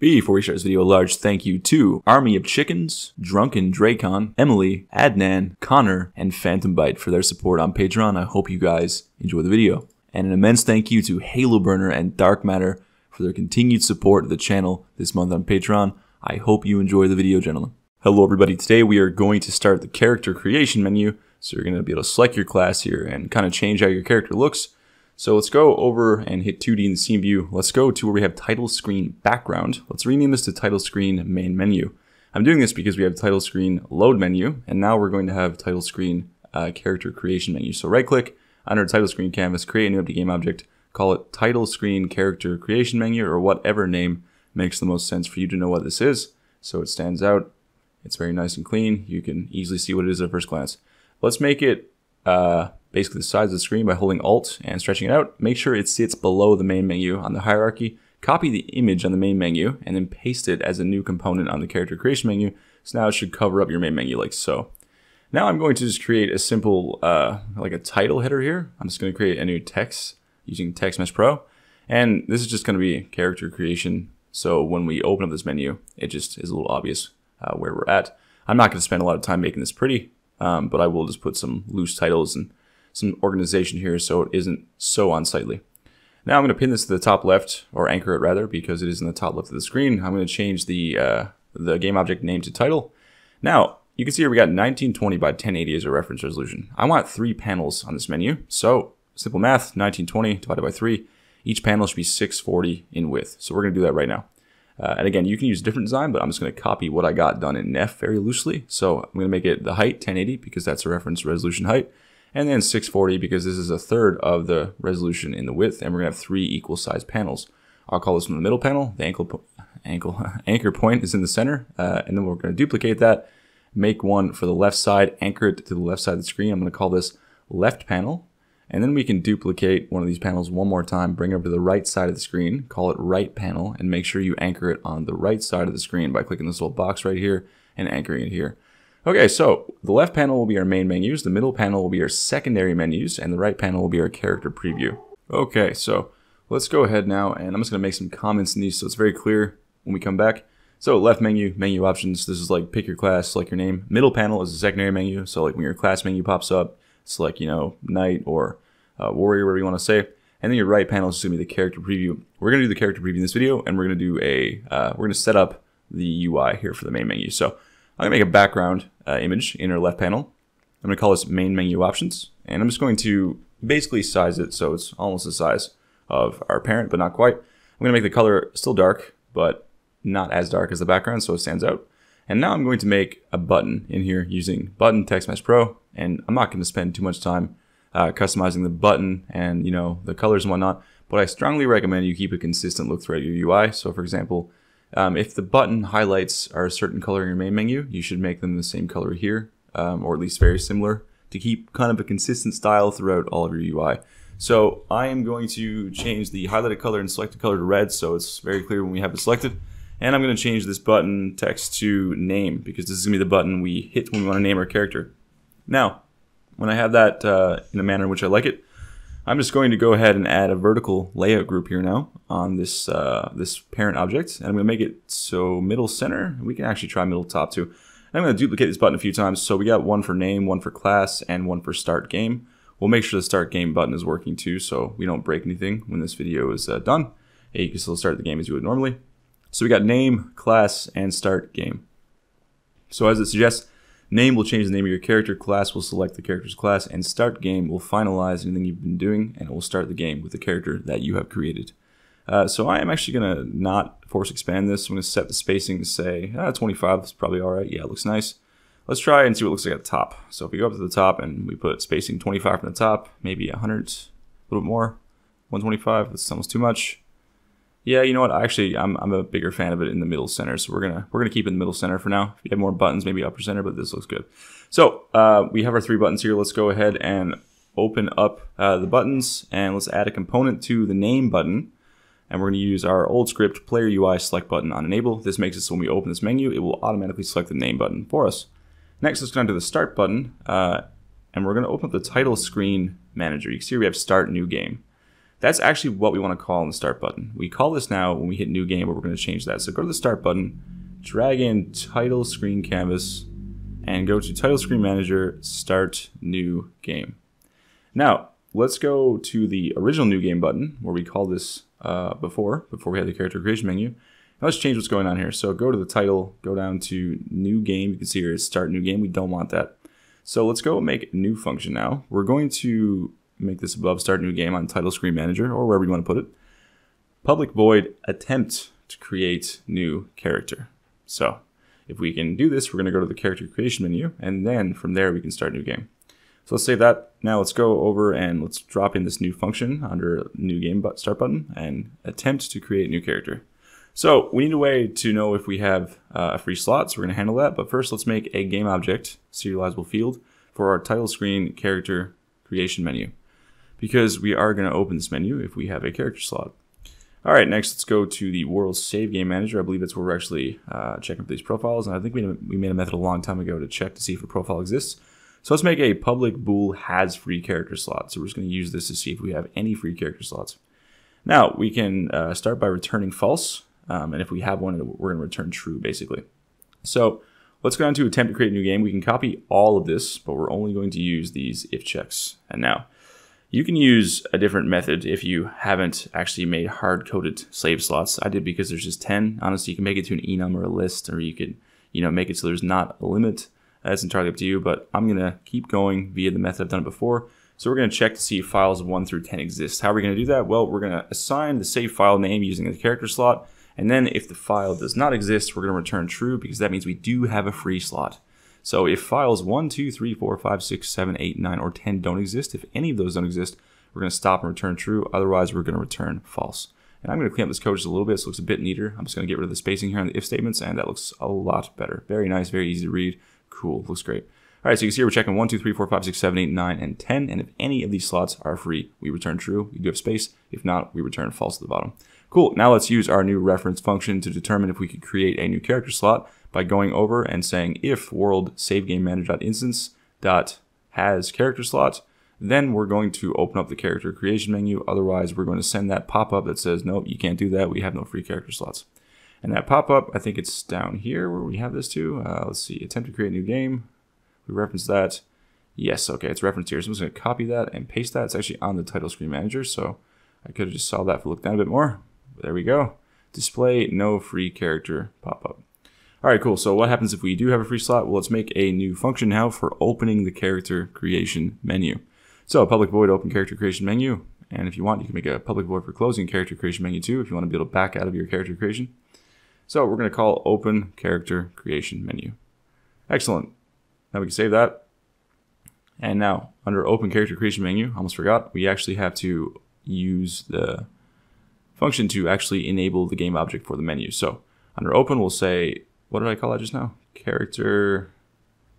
Before we start this video, a large thank you to Army of Chickens, Drunken Dracon, Emily, Adnan, Connor, and Phantom Bite for their support on Patreon. I hope you guys enjoy the video. And an immense thank you to Halo Burner and Dark Matter for their continued support of the channel this month on Patreon. I hope you enjoy the video, gentlemen. Hello everybody, today we are going to start the character creation menu. So you're going to be able to select your class here and kind of change how your character looks. So let's go over and hit 2D in the scene view. Let's go to where we have title screen background. Let's rename this to title screen main menu. I'm doing this because we have title screen load menu, and now we're going to have title screen uh, character creation menu. So right click under title screen canvas, create a new empty game object, call it title screen character creation menu or whatever name makes the most sense for you to know what this is. So it stands out. It's very nice and clean. You can easily see what it is at first glance. Let's make it uh, basically the size of the screen by holding Alt and stretching it out. Make sure it sits below the main menu on the hierarchy. Copy the image on the main menu and then paste it as a new component on the character creation menu. So now it should cover up your main menu like so. Now I'm going to just create a simple, uh, like a title header here. I'm just going to create a new text using Text Mesh Pro. And this is just going to be character creation. So when we open up this menu, it just is a little obvious uh, where we're at. I'm not going to spend a lot of time making this pretty, um, but I will just put some loose titles and some organization here so it isn't so unsightly. Now I'm going to pin this to the top left, or anchor it rather, because it is in the top left of the screen. I'm going to change the, uh, the game object name to title. Now, you can see here we got 1920 by 1080 as a reference resolution. I want three panels on this menu, so simple math, 1920 divided by 3. Each panel should be 640 in width, so we're going to do that right now. Uh, and again, you can use a different design, but I'm just going to copy what I got done in Neff very loosely. So I'm going to make it the height 1080 because that's a reference resolution height and then 640 because this is a third of the resolution in the width, and we're gonna have three equal size panels. I'll call this one the middle panel. The ankle, ankle anchor point is in the center, uh, and then we're gonna duplicate that, make one for the left side, anchor it to the left side of the screen. I'm gonna call this left panel, and then we can duplicate one of these panels one more time, bring it over to the right side of the screen, call it right panel, and make sure you anchor it on the right side of the screen by clicking this little box right here and anchoring it here. Okay, so the left panel will be our main menus, the middle panel will be our secondary menus, and the right panel will be our character preview. Okay, so let's go ahead now, and I'm just going to make some comments in these so it's very clear when we come back. So left menu, menu options, this is like pick your class, select your name. Middle panel is the secondary menu, so like when your class menu pops up, select, you know, knight or uh, warrior, whatever you want to say. And then your right panel is just going to be the character preview. We're going to do the character preview in this video, and we're going to do a, uh, we're going to set up the UI here for the main menu. So I'm to make a background uh, image in our left panel. I'm to call this main menu options. And I'm just going to basically size it so it's almost the size of our parent, but not quite. I'm to make the color still dark, but not as dark as the background so it stands out. And now I'm going to make a button in here using Button Text Mesh Pro. And I'm not going to spend too much time uh, customizing the button and you know the colors and whatnot. But I strongly recommend you keep a consistent look throughout your UI. So for example, um, if the button highlights are a certain color in your main menu, you should make them the same color here, um, or at least very similar, to keep kind of a consistent style throughout all of your UI. So I am going to change the highlighted color and selected color to red, so it's very clear when we have it selected. And I'm going to change this button text to name, because this is going to be the button we hit when we want to name our character. Now, when I have that uh, in a manner in which I like it, I'm just going to go ahead and add a vertical layout group here now on this uh, this parent object. And I'm going to make it so middle center. We can actually try middle top too. And I'm going to duplicate this button a few times. So we got one for name, one for class, and one for start game. We'll make sure the start game button is working too so we don't break anything when this video is uh, done. And you can still start the game as you would normally. So we got name, class, and start game. So as it suggests, Name will change the name of your character, class will select the character's class, and start game will finalize anything you've been doing, and it will start the game with the character that you have created. Uh, so I am actually going to not force expand this. I'm going to set the spacing to say ah, 25 is probably all right. Yeah, it looks nice. Let's try and see what it looks like at the top. So if we go up to the top and we put spacing 25 from the top, maybe 100, a little bit more, 125, that's almost too much. Yeah, you know what? Actually, I'm, I'm a bigger fan of it in the middle center, so we're gonna we're gonna keep it in the middle center for now. If you have more buttons, maybe upper center, but this looks good. So uh, we have our three buttons here. Let's go ahead and open up uh, the buttons, and let's add a component to the name button. And we're going to use our old script player UI select button on enable. This makes it so when we open this menu, it will automatically select the name button for us. Next, let's go down to the start button, uh, and we're going to open up the title screen manager. You can see we have start new game. That's actually what we want to call in the start button. We call this now when we hit new game, but we're going to change that. So go to the start button, drag in title screen canvas, and go to title screen manager, start new game. Now, let's go to the original new game button where we called this uh, before, before we had the character creation menu. Now let's change what's going on here. So go to the title, go down to new game. You can see here is start new game. We don't want that. So let's go make new function now. We're going to make this above start new game on title screen manager or wherever you want to put it. Public void attempt to create new character. So if we can do this, we're going to go to the character creation menu and then from there we can start new game. So let's save that. Now let's go over and let's drop in this new function under new game start button and attempt to create new character. So we need a way to know if we have uh, a free slot, so we're going to handle that. But first, let's make a game object serializable field for our title screen character creation menu because we are going to open this menu if we have a character slot. All right, next let's go to the World Save Game Manager. I believe that's where we're actually uh, checking for these profiles. And I think we, we made a method a long time ago to check to see if a profile exists. So let's make a public bool has free character slots. So we're just going to use this to see if we have any free character slots. Now we can uh, start by returning false. Um, and if we have one, we're going to return true basically. So let's go down to attempt to create a new game. We can copy all of this, but we're only going to use these if checks. And now you can use a different method if you haven't actually made hard-coded slave slots. I did because there's just 10. Honestly, you can make it to an enum or a list, or you could, you know, make it so there's not a limit. That's entirely up to you, but I'm to keep going via the method I've done it before. So we're to check to see if files 1 through 10 exist. How are we to do that? Well, we're to assign the save file name using the character slot, and then if the file does not exist, we're to return true because that means we do have a free slot. So if files 1, 2, 3, 4, 5, 6, 7, 8, 9, or 10 don't exist, if any of those don't exist, we're going to stop and return true. Otherwise, we're going to return false. And I'm going to clean up this code just a little bit so it looks a bit neater. I'm just going to get rid of the spacing here on the if statements, and that looks a lot better. Very nice, very easy to read. Cool, looks great. All right, so you can see we're checking 1, 2, 3, 4, 5, 6, 7, 8, 9, and 10. And if any of these slots are free, we return true. We do have space. If not, we return false at the bottom. Cool, now let's use our new reference function to determine if we could create a new character slot by going over and saying if world save game dot has character slot, then we're going to open up the character creation menu. Otherwise, we're going to send that pop-up that says, nope, you can't do that. We have no free character slots. And that pop-up, I think it's down here where we have this too. Uh, let's see, attempt to create a new game. We reference that. Yes, okay, it's referenced here. So I'm just going to copy that and paste that. It's actually on the title screen manager, so I could have just saw that if I looked down a bit more. But there we go. Display no free character pop-up. All right, cool. So what happens if we do have a free slot? Well, let's make a new function now for opening the character creation menu. So public void open character creation menu. And if you want, you can make a public void for closing character creation menu too, if you want to be able to back out of your character creation. So we're going to call open character creation menu. Excellent. Now we can save that. And now under open character creation menu, almost forgot, we actually have to use the function to actually enable the game object for the menu. So under open, we'll say what did I call that just now? Character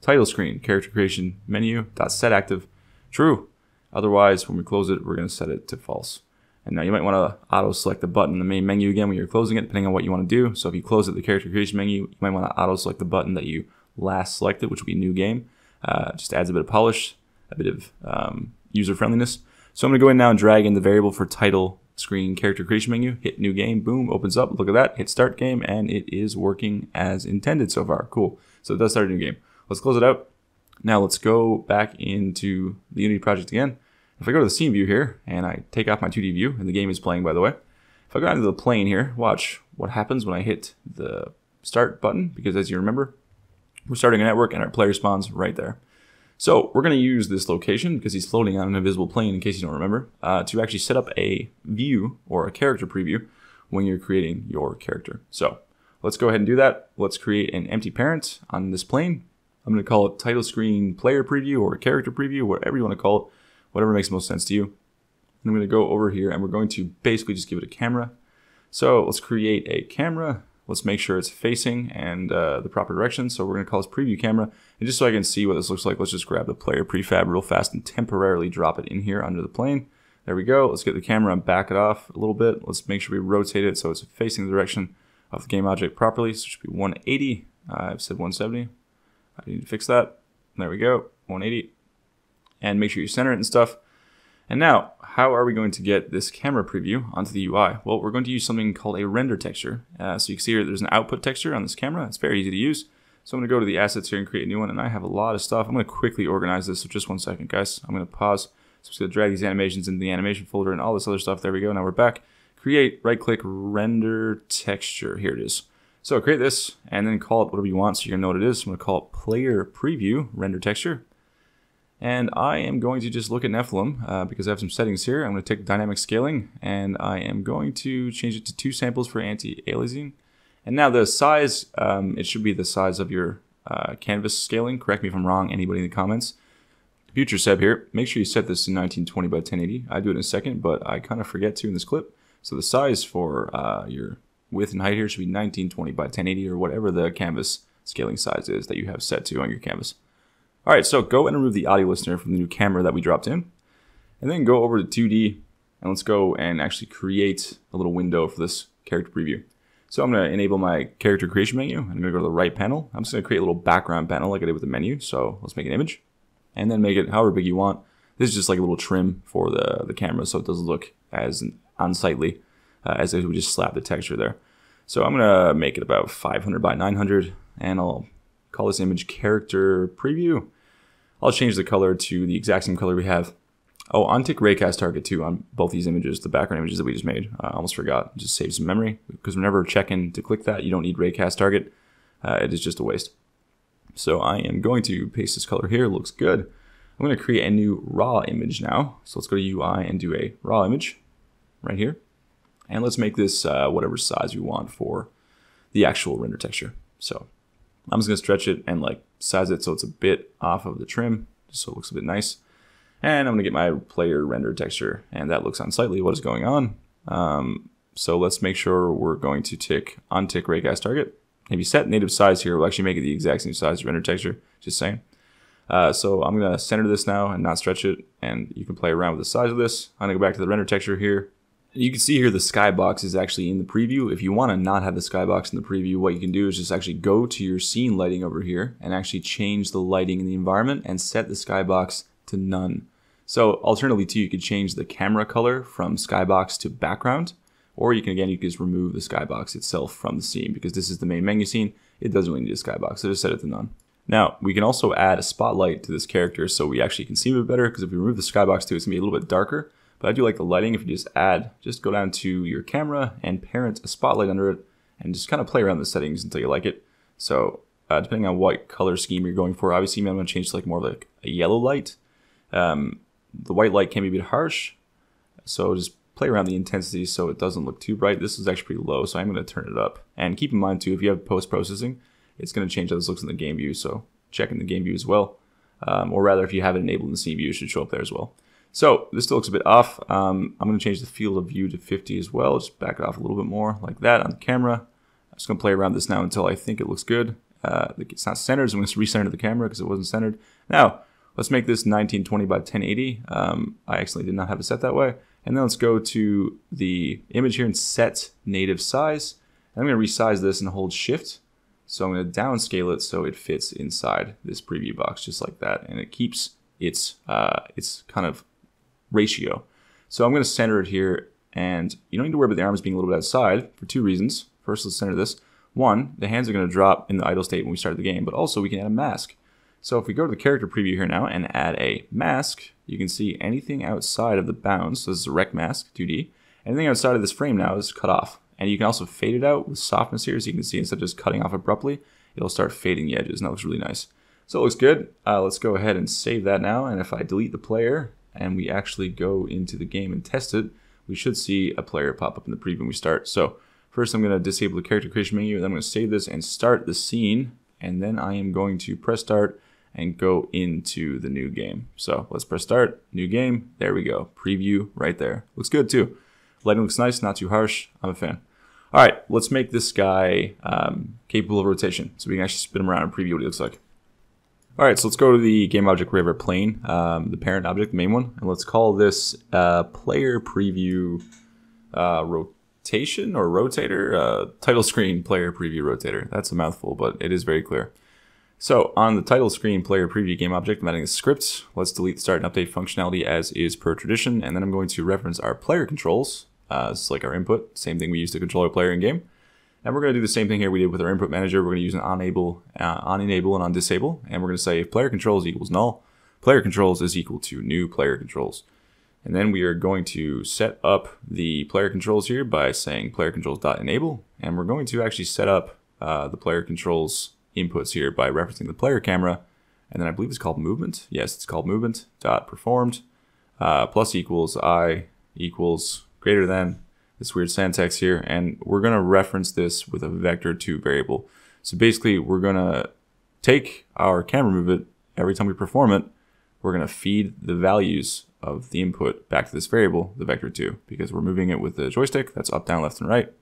title screen, character creation menu, dot set active, true. Otherwise, when we close it, we're going to set it to false. And now you might want to auto select the button in the main menu again when you're closing it, depending on what you want to do. So if you close it, the character creation menu, you might want to auto select the button that you last selected, which would be new game. Uh, just adds a bit of polish, a bit of um, user friendliness. So I'm going to go in now and drag in the variable for title screen character creation menu, hit new game, boom, opens up. Look at that, hit start game, and it is working as intended so far. Cool. So it does start a new game. Let's close it out. Now let's go back into the Unity project again. If I go to the scene view here and I take off my 2D view, and the game is playing by the way, if I go into the plane here, watch what happens when I hit the start button, because as you remember, we're starting a network and our player spawns right there. So we're going to use this location because he's floating on an invisible plane in case you don't remember uh, to actually set up a view or a character preview when you're creating your character. So let's go ahead and do that. Let's create an empty parent on this plane. I'm going to call it title screen player preview or character preview, whatever you want to call it, whatever makes most sense to you. I'm going to go over here and we're going to basically just give it a camera. So let's create a camera Let's make sure it's facing and uh, the proper direction. So we're going to call this preview camera. And just so I can see what this looks like, let's just grab the player prefab real fast and temporarily drop it in here under the plane. There we go. Let's get the camera and back it off a little bit. Let's make sure we rotate it so it's facing the direction of the game object properly. So it should be 180. Uh, I've said 170. I need to fix that. There we go. 180. And make sure you center it and stuff. And now, how are we going to get this camera preview onto the UI? Well, we're going to use something called a render texture. Uh, so you can see here, there's an output texture on this camera. It's very easy to use. So I'm going to go to the assets here and create a new one. And I have a lot of stuff. I'm going to quickly organize this. So just one second, guys. I'm going to pause. So going to drag these animations into the animation folder and all this other stuff. There we go. Now we're back. Create, right click, render texture. Here it is. So create this and then call it whatever you want. So going to know what it is. I'm going to call it player preview render texture. And I am going to just look at Nephilim uh, because I have some settings here. I'm going to take dynamic scaling and I am going to change it to two samples for anti-aliasing. And now the size, um, it should be the size of your uh, canvas scaling. Correct me if I'm wrong, anybody in the comments. Future Seb here, make sure you set this to 1920 by 1080. I do it in a second, but I kind of forget to in this clip. So the size for uh, your width and height here should be 1920 by 1080 or whatever the canvas scaling size is that you have set to on your canvas. All right, so go and remove the audio listener from the new camera that we dropped in. And then go over to 2D and let's go and actually create a little window for this character preview. So I'm to enable my character creation menu. I'm to go to the right panel. I'm just going to create a little background panel like I did with the menu. So let's make an image and then make it however big you want. This is just like a little trim for the, the camera so it doesn't look as unsightly uh, as if we just slap the texture there. So I'm going to make it about 500 by 900 and I'll call this image character preview. I'll change the color to the exact same color we have. Oh, untick raycast target too on both these images, the background images that we just made. I almost forgot. Just save some memory because whenever checking to click that, you don't need raycast target. Uh, it is just a waste. So I am going to paste this color here. Looks good. I'm going to create a new raw image now. So let's go to UI and do a raw image right here. And let's make this uh, whatever size we want for the actual render texture. So I'm just to stretch it and like size it so it's a bit off of the trim, just so it looks a bit nice. And I'm to get my player render texture, and that looks unsightly. What is going on? Um, so let's make sure we're going to tick untick raycast target. If you set native size here, we'll actually make it the exact same size render texture, just saying. Uh, so I'm to center this now and not stretch it, and you can play around with the size of this. I'm to go back to the render texture here, you can see here the skybox is actually in the preview. If you want to not have the skybox in the preview, what you can do is just actually go to your scene lighting over here and actually change the lighting in the environment and set the skybox to none. So alternatively too, you could change the camera color from skybox to background, or you can again, you can just remove the skybox itself from the scene because this is the main menu scene. It doesn't really need a skybox, so just set it to none. Now, we can also add a spotlight to this character so we actually can see bit better because if we remove the skybox too, it's gonna be a little bit darker. But I do like the lighting. If you just add, just go down to your camera and parent a spotlight under it and just kind of play around the settings until you like it. So uh, depending on what color scheme you're going for, obviously I'm going to change to like more like a yellow light. Um, the white light can be a bit harsh. So just play around the intensity so it doesn't look too bright. This is actually pretty low, so I'm going to turn it up. And keep in mind too, if you have post-processing, it's going to change how this looks in the game view. So check in the game view as well. Um, or rather, if you have it enabled in the scene view, it should show up there as well. So this still looks a bit off. Um, I'm going to change the field of view to 50 as well. Just back it off a little bit more like that on the camera. I'm just going to play around this now until I think it looks good. Uh, it's not centered, so I'm going to recenter the camera because it wasn't centered. Now, let's make this 1920 by 1080. Um, I accidentally did not have it set that way. And then let's go to the image here and set native size. And I'm going to resize this and hold shift. So I'm going to downscale it so it fits inside this preview box just like that. And it keeps its, uh, its kind of ratio. So I'm going to center it here, and you don't need to worry about the arms being a little bit outside for two reasons. First, let's center this. One, the hands are going to drop in the idle state when we start the game, but also we can add a mask. So if we go to the character preview here now and add a mask, you can see anything outside of the bounds, so this is a rect mask, 2D, anything outside of this frame now is cut off. And you can also fade it out with softness here, so you can see instead of just cutting off abruptly, it'll start fading the edges, and that looks really nice. So it looks good. Uh, let's go ahead and save that now, and if I delete the player and we actually go into the game and test it, we should see a player pop up in the preview when we start. So first I'm going to disable the character creation menu, then I'm going to save this and start the scene, and then I am going to press start and go into the new game. So let's press start, new game, there we go, preview right there. Looks good too. Lighting looks nice, not too harsh, I'm a fan. All right, let's make this guy um, capable of rotation so we can actually spin him around and preview what he looks like. All right, so let's go to the game object we have our plane, um, the parent object, the main one, and let's call this uh, player preview uh, rotation or rotator, uh, title screen player preview rotator. That's a mouthful, but it is very clear. So on the title screen player preview game object, I'm adding a script. Let's delete start and update functionality as is per tradition. And then I'm going to reference our player controls. Uh, it's like our input, same thing we use to control our player in game. And we're going to do the same thing here we did with our input manager. We're going to use an on enable, uh, on enable and on disable. And we're going to say if player controls equals null, player controls is equal to new player controls. And then we are going to set up the player controls here by saying player controls dot enable. And we're going to actually set up uh, the player controls inputs here by referencing the player camera. And then I believe it's called movement. Yes, it's called movement dot performed uh, plus equals i equals greater than this weird syntax here. And we're going to reference this with a vector2 variable. So basically, we're going to take our camera movement every time we perform it. We're going to feed the values of the input back to this variable, the vector2, because we're moving it with the joystick. That's up, down, left, and right.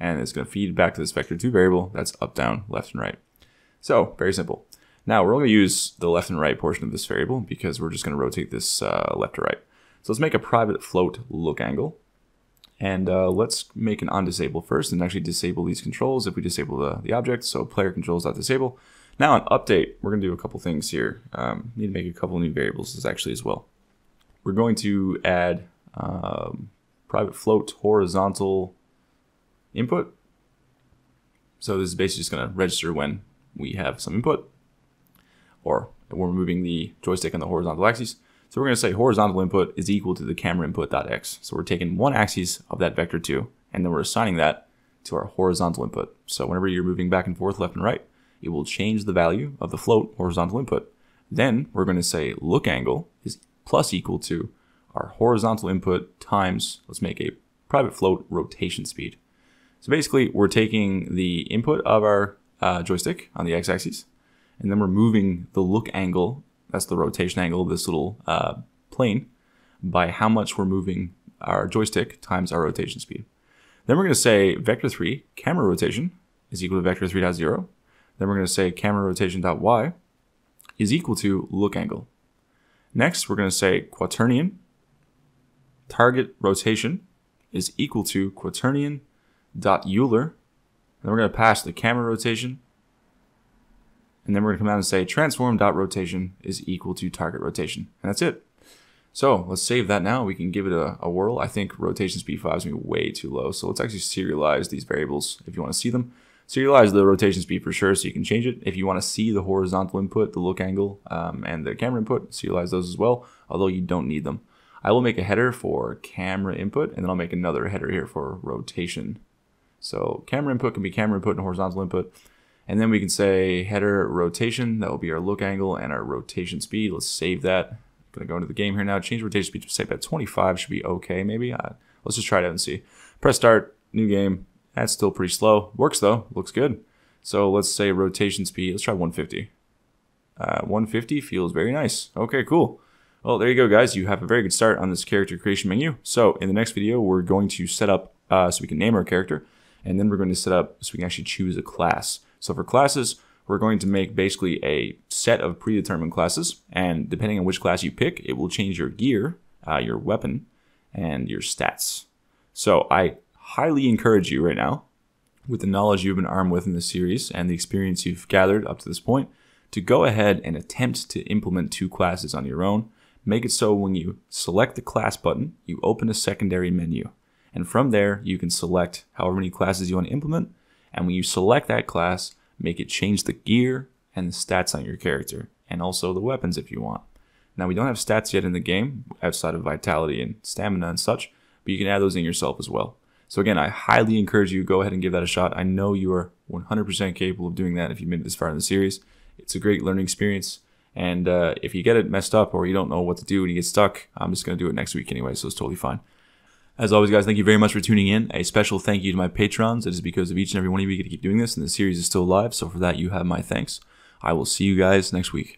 And it's going to feed back to this vector2 variable. That's up, down, left, and right. So very simple. Now we're only to use the left and right portion of this variable because we're just going to rotate this uh, left to right. So let's make a private float look angle. And uh, let's make an on disable first and actually disable these controls if we disable the, the object. So player controls. Now on update, we're going to do a couple things here. Um, need to make a couple new variables actually as well. We're going to add um, private float horizontal input. So this is basically just going to register when we have some input, or we're moving the joystick on the horizontal axis. So we're going to say horizontal input is equal to the camera input.x. So we're taking one axis of that vector 2, and then we're assigning that to our horizontal input. So whenever you're moving back and forth, left and right, it will change the value of the float horizontal input. Then we're going to say look angle is plus equal to our horizontal input times, let's make a private float rotation speed. So basically, we're taking the input of our uh, joystick on the x-axis, and then we're moving the look angle, that's the rotation angle of this little uh, plane, by how much we're moving our joystick times our rotation speed. Then we're going to say vector 3 camera rotation is equal to vector 3.0. dot 0. Then we're going to say camera rotation dot y is equal to look angle. Next, we're going to say quaternion target rotation is equal to quaternion dot Euler then we're going to pass the camera rotation. And then we're to come out and say transform dot rotation is equal to target rotation. And that's it. So let's save that now. We can give it a, a whirl. I think rotation speed 5 is going to be way too low. So let's actually serialize these variables if you want to see them. Serialize the rotation speed for sure so you can change it. If you want to see the horizontal input, the look angle, um, and the camera input, serialize those as well, although you don't need them. I will make a header for camera input, and then I'll make another header here for rotation so camera input can be camera input and horizontal input. And then we can say header rotation. That will be our look angle and our rotation speed. Let's save that. I'm to go into the game here now. Change rotation speed to say about 25 should be okay maybe. Uh, let's just try it out and see. Press start, new game. That's still pretty slow. Works though, looks good. So let's say rotation speed. Let's try 150. Uh, 150 feels very nice. Okay, cool. Well, there you go, guys. You have a very good start on this character creation menu. So in the next video, we're going to set up uh, so we can name our character and then we're going to set up so we can actually choose a class. So for classes, we're going to make basically a set of predetermined classes, and depending on which class you pick, it will change your gear, uh, your weapon, and your stats. So I highly encourage you right now, with the knowledge you've been armed with in this series and the experience you've gathered up to this point, to go ahead and attempt to implement two classes on your own. Make it so when you select the class button, you open a secondary menu. And from there, you can select however many classes you want to implement. And when you select that class, make it change the gear and the stats on your character, and also the weapons if you want. Now, we don't have stats yet in the game, outside of vitality and stamina and such, but you can add those in yourself as well. So again, I highly encourage you go ahead and give that a shot. I know you are 100% capable of doing that if you've made it this far in the series. It's a great learning experience. And uh, if you get it messed up or you don't know what to do and you get stuck, I'm just going to do it next week anyway, so it's totally fine. As always, guys, thank you very much for tuning in. A special thank you to my patrons. It is because of each and every one of you we get to keep doing this, and the series is still alive. So for that, you have my thanks. I will see you guys next week.